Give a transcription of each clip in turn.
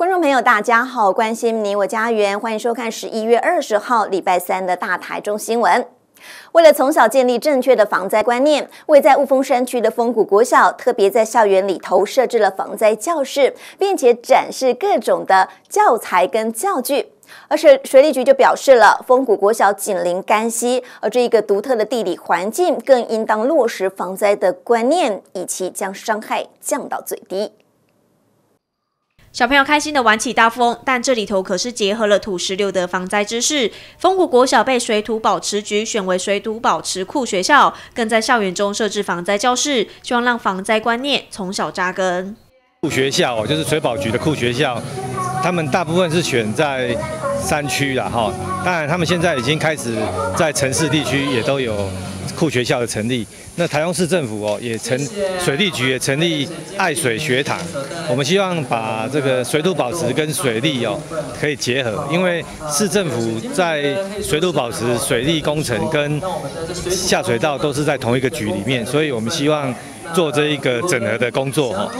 观众朋友，大家好，关心你我家园，欢迎收看十一月二十号礼拜三的大台中新闻。为了从小建立正确的防灾观念，位在雾峰山区的丰谷国小特别在校园里头设置了防灾教室，并且展示各种的教材跟教具。而水水利局就表示了，丰谷国小紧邻干溪，而这一个独特的地理环境，更应当落实防灾的观念，以期将伤害降到最低。小朋友开心的玩起大风，但这里头可是结合了土石流的防灾知识。丰谷国小被水土保持局选为水土保持库学校，更在校园中设置防灾教室，希望让防灾观念从小扎根。库学校就是水保局的库学校，他们大部分是选在山区了哈，当然他们现在已经开始在城市地区也都有。库学校的成立，那台中市政府哦也成水利局也成立爱水学堂，我们希望把这个水土保持跟水利哦可以结合，因为市政府在水土保持、水利工程跟下水道都是在同一个局里面，所以我们希望做这一个整合的工作哈。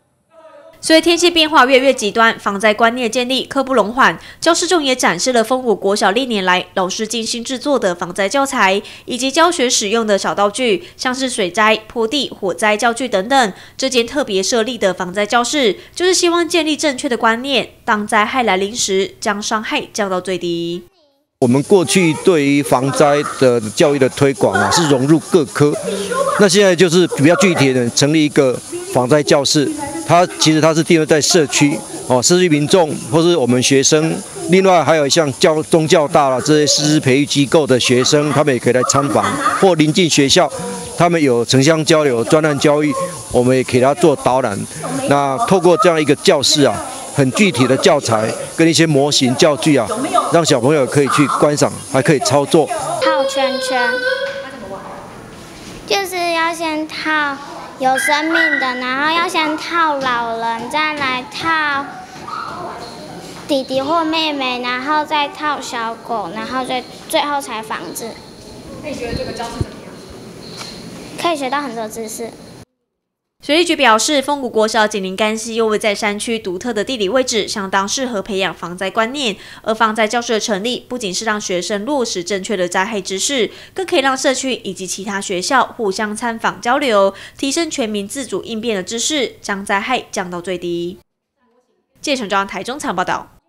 所以天气变化越越极端，防灾观念建立刻不容缓。教室中也展示了丰谷国小历年来老师精心制作的防灾教材，以及教学使用的小道具，像是水灾、坡地、火灾教具等等。这间特别设立的防灾教室，就是希望建立正确的观念，当灾害来临时，将伤害降到最低。我们过去对于防灾的教育的推广啊，是融入各科。那现在就是比较具体的，成立一个防灾教室。它其实它是定位在社区哦，社区民众或是我们学生，另外还有像教宗教大了这些师资培育机构的学生，他们也可以来参访，或临近学校，他们有城乡交流、专案教育，我们也给他做导览。那透过这样一个教室啊，很具体的教材跟一些模型教具啊，让小朋友可以去观赏，还可以操作。套圈圈，就是要先套。有生命的，然后要先套老人，再来套弟弟或妹妹，然后再套小狗，然后最最后才房子。那你觉得这个教室怎么样？可以学到很多知识。水利局表示，丰谷国小紧邻干溪，又位在山区，独特的地理位置相当适合培养防灾观念。而防灾教室的成立，不仅是让学生落实正确的灾害知识，更可以让社区以及其他学校互相参访交流，提升全民自主应变的知识，将灾害降到最低。谢成庄台中场报道。